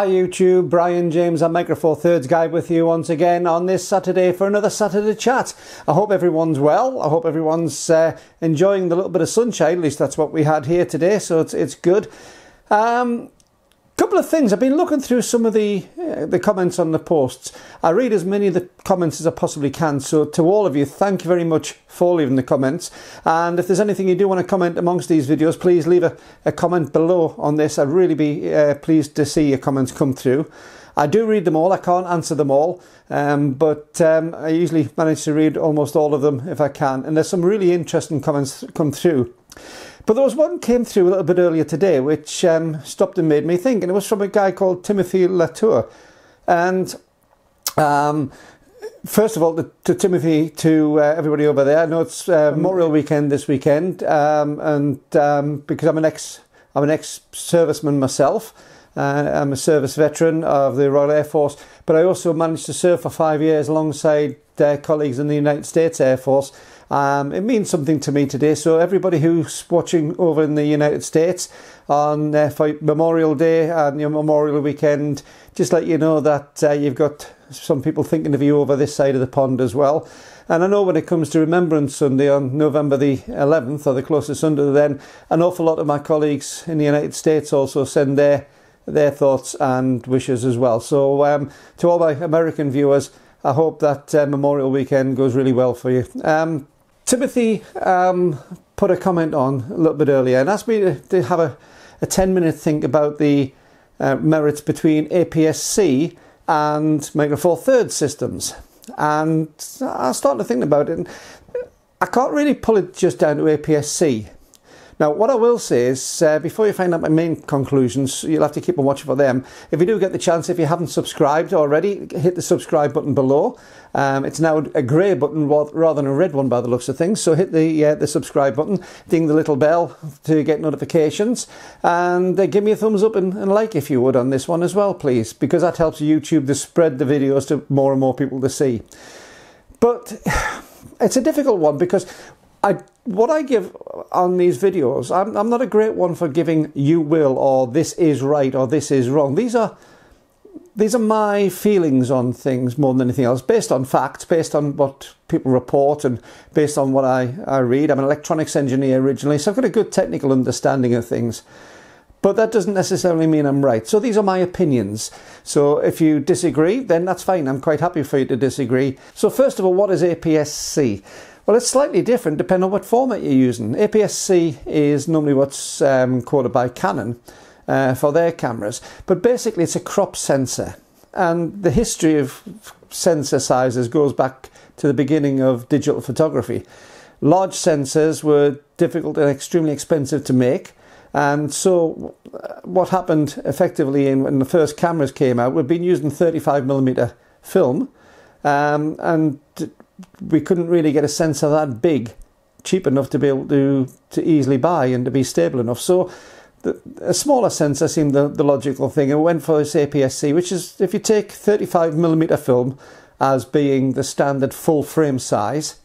Hi YouTube, Brian James and Micro Four Thirds Guy with you once again on this Saturday for another Saturday chat. I hope everyone's well. I hope everyone's uh, enjoying the little bit of sunshine. At least that's what we had here today, so it's it's good. Um, couple of things. I've been looking through some of the uh, the comments on the posts. I read as many of the comments as I possibly can. So to all of you, thank you very much for leaving the comments. And if there's anything you do want to comment amongst these videos, please leave a, a comment below on this. I'd really be uh, pleased to see your comments come through. I do read them all. I can't answer them all, um, but um, I usually manage to read almost all of them if I can. And there's some really interesting comments come through. But there was one came through a little bit earlier today, which um, stopped and made me think, and it was from a guy called Timothy Latour. And um, first of all, to, to Timothy, to uh, everybody over there, I know it's uh, Memorial Weekend this weekend, um, and um, because I'm an ex, I'm an ex-serviceman myself. Uh, I'm a service veteran of the Royal Air Force, but I also managed to serve for five years alongside colleagues in the United States Air Force. Um, it means something to me today. So everybody who's watching over in the United States on uh, Memorial Day and your Memorial Weekend, just let you know that uh, you've got some people thinking of you over this side of the pond as well. And I know when it comes to Remembrance Sunday on November the 11th, or the closest Sunday, then an awful lot of my colleagues in the United States also send their their thoughts and wishes as well. So um, to all my American viewers, I hope that uh, Memorial Weekend goes really well for you. Um, Timothy um, put a comment on a little bit earlier and asked me to, have a, a 10 minute think about the uh, merits between APS-C and Micro Four Thirds systems. And I started to think about it. And I can't really pull it just down to APS-C. Now, what I will say is, uh, before you find out my main conclusions, you'll have to keep on watching for them. If you do get the chance, if you haven't subscribed already, hit the subscribe button below. Um, it's now a grey button rather than a red one by the looks of things. So hit the uh, the subscribe button, ding the little bell to get notifications, and uh, give me a thumbs up and, and like if you would on this one as well, please, because that helps YouTube to spread the videos to more and more people to see. But it's a difficult one because I what I give on these videos, I'm, I'm not a great one for giving you will or this is right or this is wrong. These are these are my feelings on things more than anything else, based on facts, based on what people report, and based on what I, I read. I'm an electronics engineer originally, so I've got a good technical understanding of things. But that doesn't necessarily mean I'm right. So these are my opinions. So if you disagree, then that's fine. I'm quite happy for you to disagree. So first of all, what is APS-C? Well, it's slightly different depending on what format you're using. APS-C is normally what's um, quoted by Canon uh, for their cameras, but basically it's a crop sensor. And the history of sensor sizes goes back to the beginning of digital photography. Large sensors were difficult and extremely expensive to make. And so, uh, what happened effectively in, when the first cameras came out, we've been using 35mm film, um, and we couldn't really get a sensor that big cheap enough to be able to to easily buy and to be stable enough. So the, a smaller sensor seemed the, the logical thing and went for this APS-C, which is if you take 35 millimeter film as being the standard full frame size.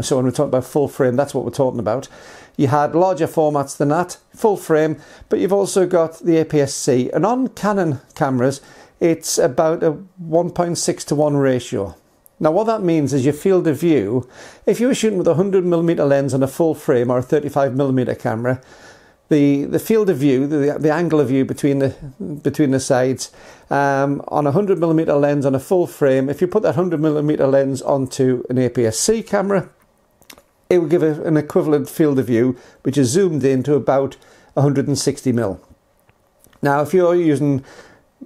So when we talk about full frame, that's what we're talking about. You had larger formats than that, full frame, but you've also got the APS-C. And on Canon cameras, it's about a 1.6 to 1 ratio. Now what that means is your field of view, if you were shooting with a 100mm lens on a full frame or a 35mm camera, the, the field of view, the, the angle of view between the between the sides, um, on a 100mm lens on a full frame, if you put that 100mm lens onto an APS-C camera, it will give a, an equivalent field of view, which is zoomed in to about 160mm. Now, if you're using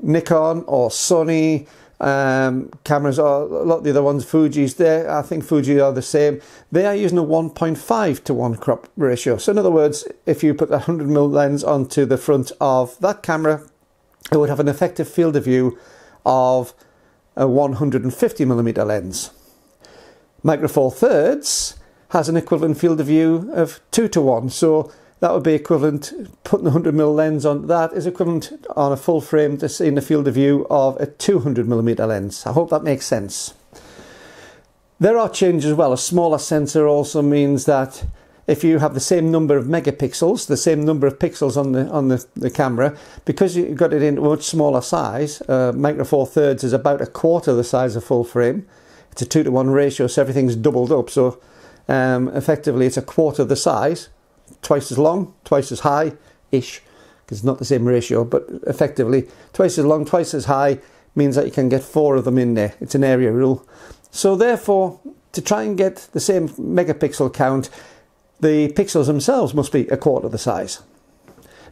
Nikon or Sony um, cameras or a lot of the other ones, Fuji's there, I think Fuji are the same. They are using a 1.5 to 1 crop ratio. So in other words, if you put a 100mm lens onto the front of that camera, it would have an effective field of view of a 150mm lens. Micro Four Thirds has an equivalent field of view of 2 to 1. So that would be equivalent, putting a 100mm lens on that is equivalent on a full frame to see in the field of view of a 200mm lens. I hope that makes sense. There are changes as well. A smaller sensor also means that if you have the same number of megapixels, the same number of pixels on the on the, the camera, because you've got it in a much smaller size, uh, Micro Four Thirds is about a quarter the size of full frame. It's a two to one ratio, so everything's doubled up. So um, effectively, it's a quarter the size, twice as long, twice as high, ish, because it's not the same ratio, but effectively twice as long, twice as high means that you can get four of them in there. It's an area rule. So therefore, to try and get the same megapixel count, the pixels themselves must be a quarter the size.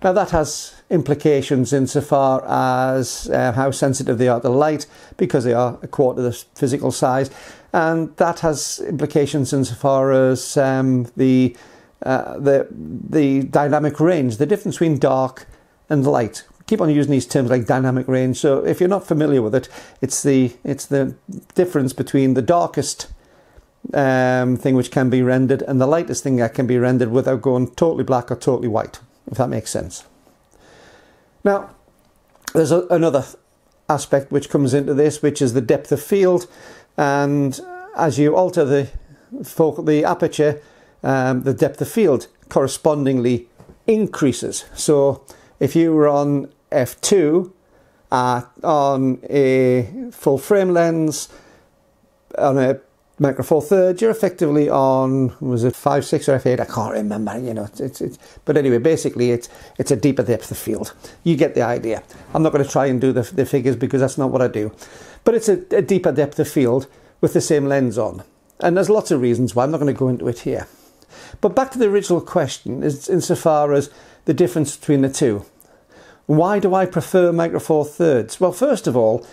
Now that has implications insofar as uh, how sensitive they are to light because they are a quarter the physical size and that has implications insofar as um, the, uh, the, the dynamic range, the difference between dark and light. Keep on using these terms like dynamic range. So if you're not familiar with it, it's the, it's the difference between the darkest um, thing which can be rendered and the lightest thing that can be rendered without going totally black or totally white, if that makes sense. Now, there's a, another aspect which comes into this, which is the depth of field. And as you alter the the aperture, um, the depth of field correspondingly increases. So if you were on f2 uh, on a full frame lens on a Micro Four Thirds, you're effectively on was it five, six, or f eight? I can't remember. You know, it's, it's, but anyway, basically, it's it's a deeper depth of field. You get the idea. I'm not going to try and do the, the figures because that's not what I do, but it's a, a deeper depth of field with the same lens on, and there's lots of reasons why. I'm not going to go into it here. But back to the original question, insofar as the difference between the two. Why do I prefer Micro Four Thirds? Well, first of all,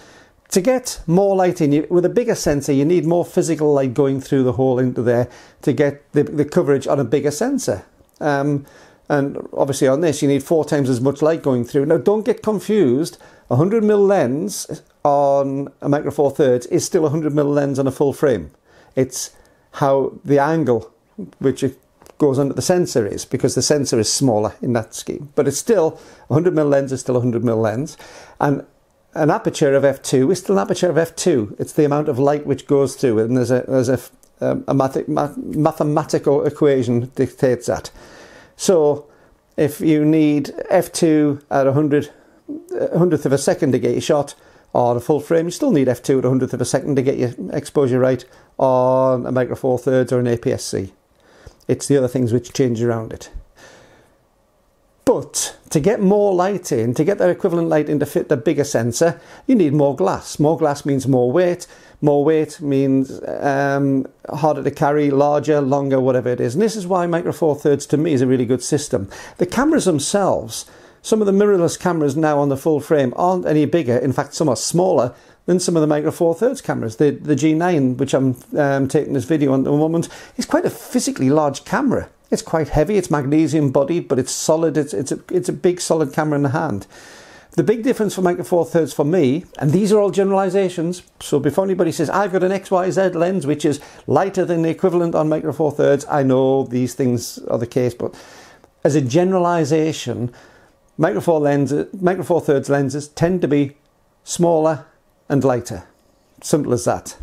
to get more light in, with a bigger sensor, you need more physical light going through the hole into there to get the, the coverage on a bigger sensor. Um, and obviously on this, you need four times as much light going through. Now, don't get confused. A 100mm lens on a Micro Four Thirds is still a 100mm lens on a full frame. It's how the angle which goes under the sensor is because the sensor is smaller in that scheme. But it's still 100mm lens is still 100mm lens. And an aperture of f2 is still an aperture of f2. It's the amount of light which goes through it. And there's a, there's a, um, a math mathematical equation dictates that. So if you need f2 at 100, 100th of a second to get your shot, on a full frame, you still need f2 at 100th of a second to get your exposure right on a micro four thirds or an APS-C. It's the other things which change around it. But to get more light in, to get that equivalent light in to fit the bigger sensor, you need more glass. More glass means more weight. More weight means um, harder to carry, larger, longer, whatever it is. And this is why Micro Four Thirds to me is a really good system. The cameras themselves, some of the mirrorless cameras now on the full frame aren't any bigger. In fact, some are smaller than some of the Micro Four Thirds cameras. The, the G9, which I'm um, taking this video on at the moment, is quite a physically large camera. It's quite heavy, it's magnesium bodied, but it's solid. It's, it's, a, it's a big solid camera in the hand. The big difference for Micro Four Thirds for me, and these are all generalizations, so before anybody says, I've got an XYZ lens which is lighter than the equivalent on Micro Four Thirds, I know these things are the case, but as a generalization, Micro Four, lenses, Micro Four Thirds lenses tend to be smaller and lighter. Simple as that.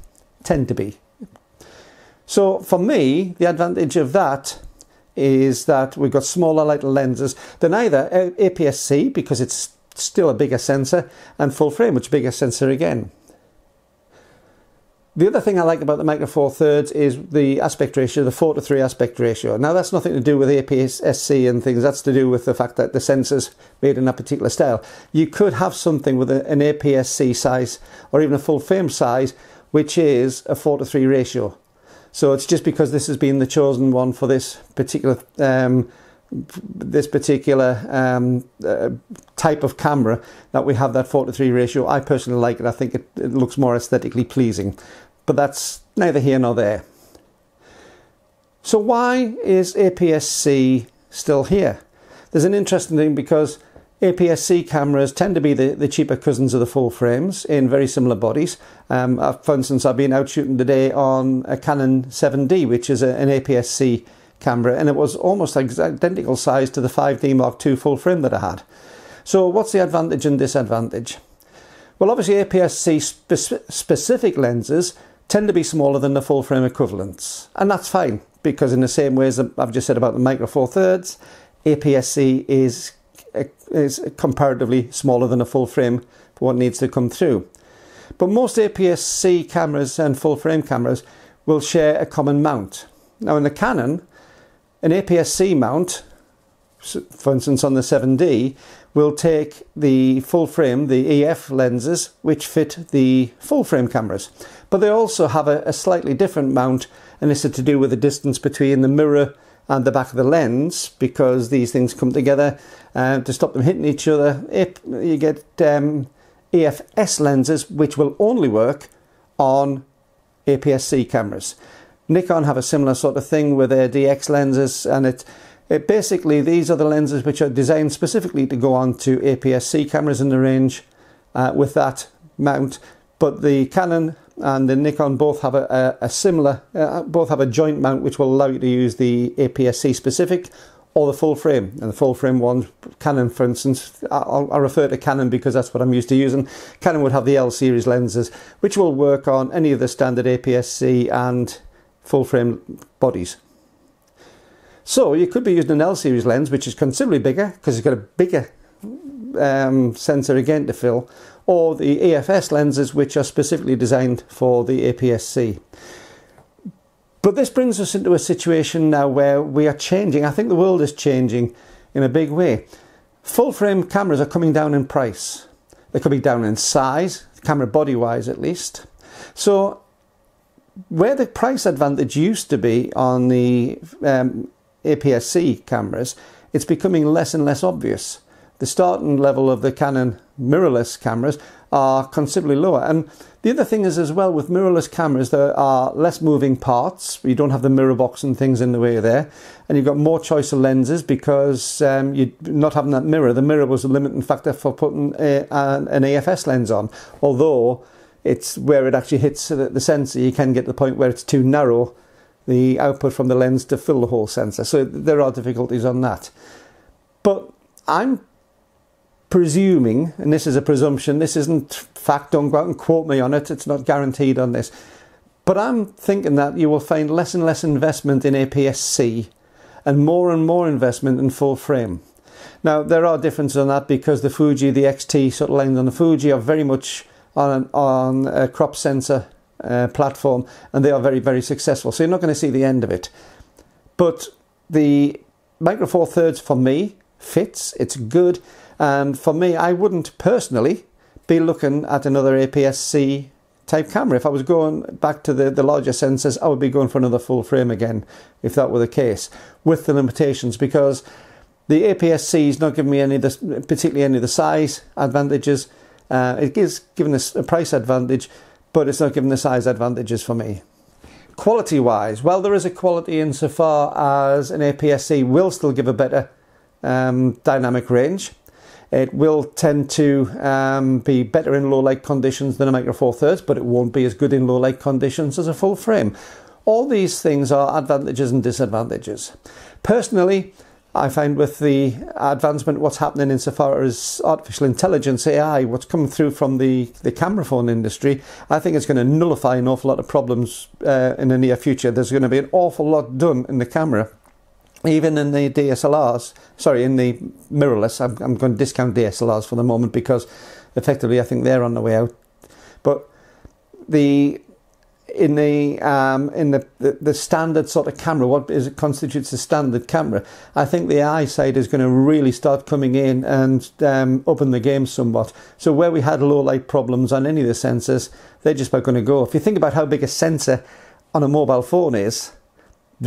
Tend to be. So for me, the advantage of that is that we've got smaller lighter lenses than either APS-C because it's still a bigger sensor and full frame which bigger sensor again. The other thing I like about the Micro Four Thirds is the aspect ratio, the 4 to 3 aspect ratio. Now that's nothing to do with APS-C and things, that's to do with the fact that the sensor's made in a particular style. You could have something with an APS-C size or even a full frame size which is a 4 to 3 ratio. So it's just because this has been the chosen one for this particular um, this particular um, uh, type of camera that we have that 4 to 3 ratio. I personally like it. I think it, it looks more aesthetically pleasing. But that's neither here nor there. So why is APS-C still here? There's an interesting thing because APS-C cameras tend to be the, the cheaper cousins of the full frames in very similar bodies. Um, uh, for instance, I've been out shooting today on a Canon 7D, which is a, an APS-C camera, and it was almost identical size to the 5D Mark II full frame that I had. So what's the advantage and disadvantage? Well, obviously APS-C spe specific lenses tend to be smaller than the full frame equivalents, and that's fine because in the same way as I've just said about the micro four thirds, APS-C is is comparatively smaller than a full frame for what needs to come through. But most APS-C cameras and full frame cameras will share a common mount. Now in the Canon, an APS-C mount, for instance on the 7D, will take the full frame, the EF lenses, which fit the full frame cameras. But they also have a, a slightly different mount, and this is to do with the distance between the mirror and the back of the lens because these things come together uh, to stop them hitting each other. If you get um, EFS lenses, which will only work on APS-C cameras. Nikon have a similar sort of thing with their DX lenses, and it, it basically these are the lenses which are designed specifically to go on to APS-C cameras in the range uh, with that mount. But the Canon and the Nikon both have a, a, a similar, uh, both have a joint mount which will allow you to use the APS-C specific or the full frame. And the full frame one, Canon for instance, I'll, I'll, refer to Canon because that's what I'm used to using. Canon would have the L series lenses which will work on any of the standard APS-C and full frame bodies. So you could be using an L series lens which is considerably bigger because it's got a bigger um, sensor again to fill or the EFS lenses which are specifically designed for the APS-C. But this brings us into a situation now where we are changing. I think the world is changing in a big way. Full frame cameras are coming down in price. They're coming down in size, camera body wise at least. So where the price advantage used to be on the um, APS-C cameras, it's becoming less and less obvious the starting level of the Canon mirrorless cameras are considerably lower. And the other thing is as well with mirrorless cameras, there are less moving parts. You don't have the mirror box and things in the way there. And you've got more choice of lenses because um, you're not having that mirror. The mirror was a limiting factor for putting a, an, an AFS lens on. Although it's where it actually hits the sensor, you can get to the point where it's too narrow, the output from the lens to fill the whole sensor. So there are difficulties on that. But I'm presuming, and this is a presumption, this isn't fact, don't go out and quote me on it, it's not guaranteed on this. But I'm thinking that you will find less and less investment in APS-C and more and more investment in full frame. Now, there are differences on that because the Fuji, the XT sort of lens on the Fuji are very much on, on a crop sensor uh, platform and they are very, very successful. So you're not going to see the end of it. But the Micro Four Thirds for me fits, it's good. And for me, I wouldn't personally be looking at another APS-C type camera. If I was going back to the, the larger sensors, I would be going for another full frame again, if that were the case, with the limitations, because the APS-C is not giving me any of the, particularly any of the size advantages. Uh, it is giving us a price advantage, but it's not giving the size advantages for me. Quality wise, well, there is a quality insofar as an APS-C will still give a better um, dynamic range. It will tend to um, be better in low light conditions than a Micro Four Thirds, but it won't be as good in low light conditions as a full frame. All these things are advantages and disadvantages. Personally, I find with the advancement, what's happening insofar as artificial intelligence, AI, what's coming through from the, the camera phone industry, I think it's going to nullify an awful lot of problems uh, in the near future. There's going to be an awful lot done in the camera even in the DSLRs, sorry, in the mirrorless, I'm, I'm going to discount DSLRs for the moment because effectively I think they're on the way out. But the in the um, in the, the, the standard sort of camera, what is constitutes a standard camera? I think the AI side is going to really start coming in and um, open the game somewhat. So where we had low light problems on any of the sensors, they're just about going to go. If you think about how big a sensor on a mobile phone is,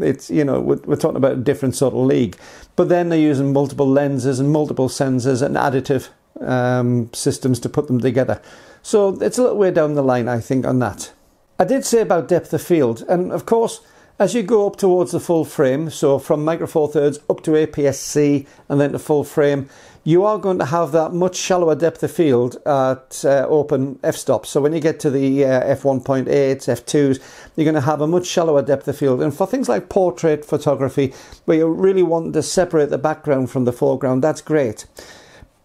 it's you know we're, we're, talking about a different sort of league but then they're using multiple lenses and multiple sensors and additive um, systems to put them together so it's a little way down the line i think on that i did say about depth of field and of course as you go up towards the full frame so from micro four thirds up to aps-c and then to full frame you are going to have that much shallower depth of field at uh, open f-stops. So when you get to the uh, f1.8s, f2s, you're going to have a much shallower depth of field. And for things like portrait photography, where you really want to separate the background from the foreground, that's great.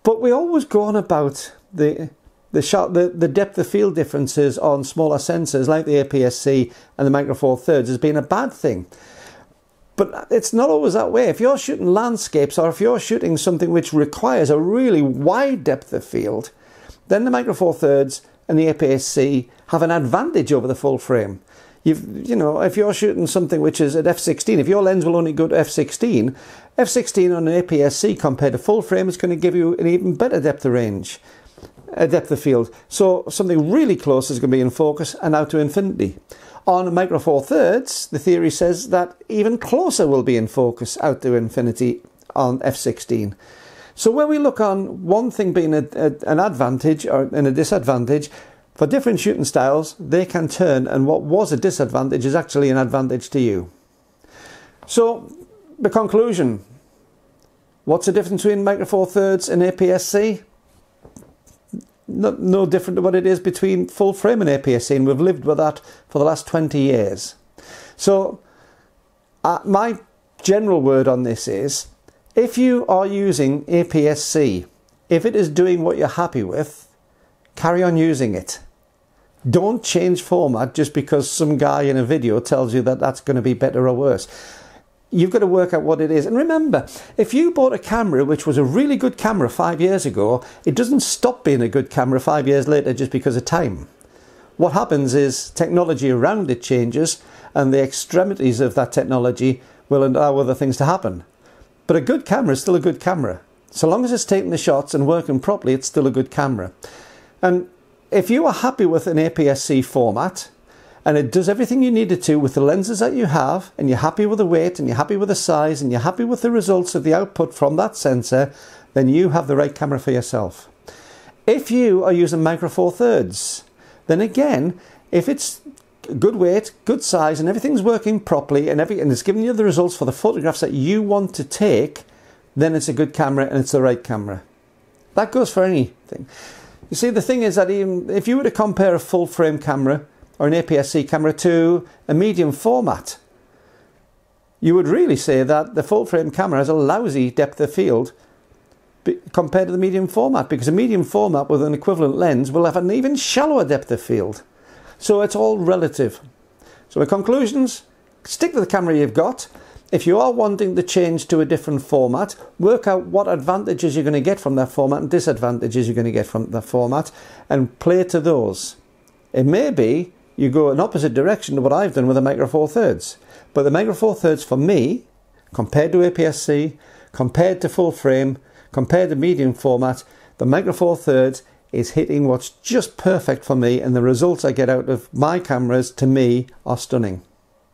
But we always go on about the the, sharp, the, the depth of field differences on smaller sensors like the APS-C and the Micro Four Thirds has been a bad thing. But it's not always that way. If you're shooting landscapes or if you're shooting something which requires a really wide depth of field, then the Micro Four Thirds and the APS-C have an advantage over the full frame. You've, you know, if you're shooting something which is at f16, if your lens will only go to f16, f16 on an APS-C compared to full frame is going to give you an even better depth of range, a depth of field. So something really close is going to be in focus and out to infinity. On Micro Four Thirds, the theory says that even closer will be in focus out to infinity on f16. So when we look on one thing being a, a, an advantage or and a disadvantage, for different shooting styles, they can turn, and what was a disadvantage is actually an advantage to you. So, the conclusion what's the difference between Micro Four Thirds and APS-C? No, no different to what it is between full frame and APS-C, and we've lived with that for the last 20 years. So, uh, my general word on this is if you are using APS-C, if it is doing what you're happy with, carry on using it. Don't change format just because some guy in a video tells you that that's going to be better or worse. You've got to work out what it is. And remember, if you bought a camera which was a really good camera five years ago, it doesn't stop being a good camera five years later just because of time. What happens is technology around it changes and the extremities of that technology will allow other things to happen. But a good camera is still a good camera. So long as it's taking the shots and working properly, it's still a good camera. And if you are happy with an APS-C format and it does everything you need it to with the lenses that you have and you're happy with the weight and you're happy with the size and you're happy with the results of the output from that sensor, then you have the right camera for yourself. If you are using Micro Four Thirds, then again, if it's good weight, good size, and everything's working properly and, every, and it's giving you the results for the photographs that you want to take, then it's a good camera and it's the right camera. That goes for anything. You see, the thing is that even if you were to compare a full frame camera or an APS-C camera to a medium format, you would really say that the full frame camera has a lousy depth of field compared to the medium format because a medium format with an equivalent lens will have an even shallower depth of field. So it's all relative. So my conclusions, stick to the camera you've got if you are wanting to change to a different format, work out what advantages you're going to get from that format and disadvantages you're going to get from that format and play to those. It may be you go in opposite direction to what I've done with the Micro Four Thirds. But the Micro Four Thirds for me, compared to APS-C, compared to full frame, compared to medium format, the Micro Four Thirds is hitting what's just perfect for me and the results I get out of my cameras to me are stunning.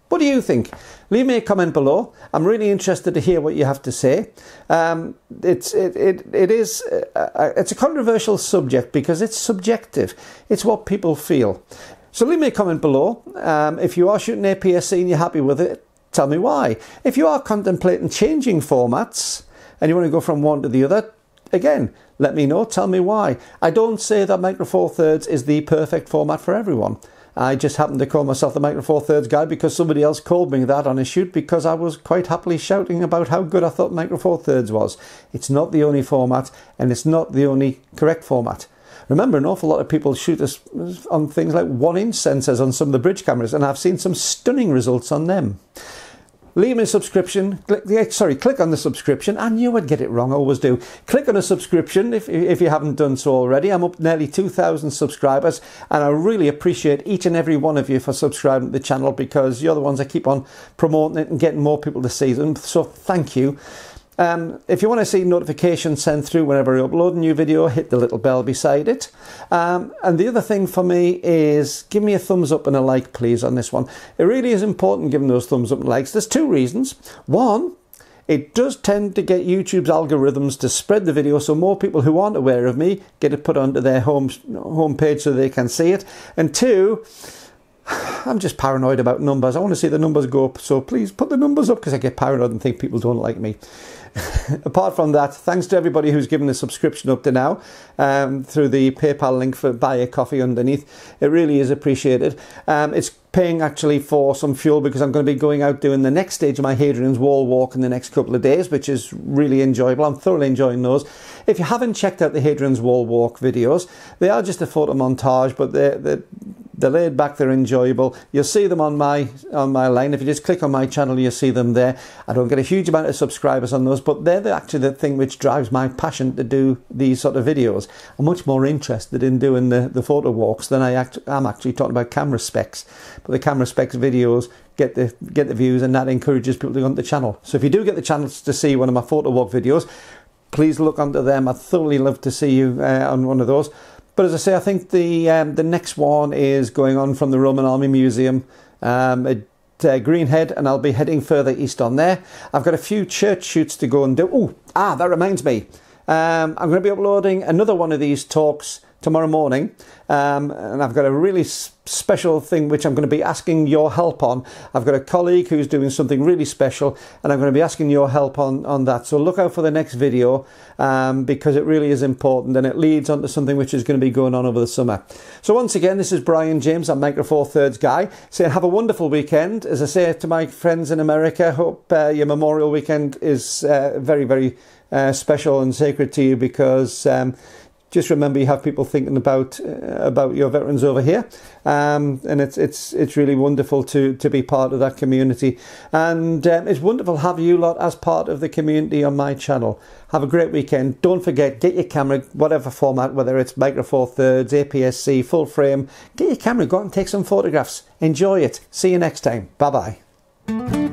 What do you think? Leave me a comment below. I'm really interested to hear what you have to say. Um, it's it, it, it is uh, it's a controversial subject because it's subjective. It's what people feel. So leave me a comment below. Um, if you are shooting APS-C and you're happy with it, tell me why. If you are contemplating changing formats and you want to go from one to the other, again, let me know. Tell me why. I don't say that Micro Four Thirds is the perfect format for everyone. I just happened to call myself the Micro Four Thirds guy because somebody else called me that on a shoot because I was quite happily shouting about how good I thought Micro Four Thirds was. It's not the only format and it's not the only correct format. Remember, an awful lot of people shoot us on things like one inch sensors on some of the bridge cameras, and I've seen some stunning results on them leave me a subscription. Click, the, sorry, click on the subscription. I knew I'd get it wrong. I always do. Click on a subscription if, if you haven't done so already. I'm up nearly 2,000 subscribers, and I really appreciate each and every one of you for subscribing to the channel because you're the ones that keep on promoting it and getting more people to see them. So thank you. Um, if you want to see notifications sent through whenever I upload a new video, hit the little bell beside it. Um, and the other thing for me is give me a thumbs up and a like, please, on this one. It really is important giving those thumbs up and likes. There's two reasons. One, it does tend to get YouTube's algorithms to spread the video so more people who aren't aware of me get it put onto their home homepage so they can see it. And two, I'm just paranoid about numbers. I want to see the numbers go up, so please put the numbers up because I get paranoid and think people don't like me. apart from that, thanks to everybody who's given a subscription up to now um, through the PayPal link for buy a coffee underneath. It really is appreciated. Um, it's paying actually for some fuel because I'm going to be going out doing the next stage of my Hadrian's Wall walk in the next couple of days, which is really enjoyable. I'm thoroughly enjoying those. If you haven't checked out the Hadrian's Wall walk videos, they are just a photo montage, but they're, they're they're laid back, they're enjoyable. You'll see them on my on my line. If you just click on my channel, you'll see them there. I don't get a huge amount of subscribers on those, but they're the, actually the thing which drives my passion to do these sort of videos. I'm much more interested in doing the, the photo walks than I act, I'm actually talking about camera specs. But the camera specs videos get the get the views, and that encourages people to go on the channel. So if you do get the chance to see one of my photo walk videos, please look onto them. I'd thoroughly love to see you uh, on one of those. But as I say, I think the um, the next one is going on from the Roman Army Museum um, at uh, Greenhead, and I'll be heading further east on there. I've got a few church shoots to go and do. Oh, ah, that reminds me. Um, I'm going to be uploading another one of these talks tomorrow morning. Um, and I've got a really special thing which I'm going to be asking your help on. I've got a colleague who's doing something really special, and I'm going to be asking your help on, on that. So look out for the next video um, because it really is important and it leads on to something which is going to be going on over the summer. So once again, this is Brian James. I'm Micro Four Thirds guy. Saying have a wonderful weekend. As I say to my friends in America, hope uh, your Memorial weekend is uh, very, very uh, special and sacred to you because. Um, just remember you have people thinking about uh, about your veterans over here, um, and it's it's it's really wonderful to to be part of that community, and um, it's wonderful to have you lot as part of the community on my channel. Have a great weekend. Don't forget, get your camera, whatever format, whether it's Micro Four Thirds, APS-C, full frame. Get your camera, go out and take some photographs. Enjoy it. See you next time. Bye bye.